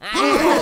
Ah!